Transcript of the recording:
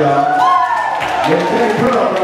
y'all. Yeah, take it up,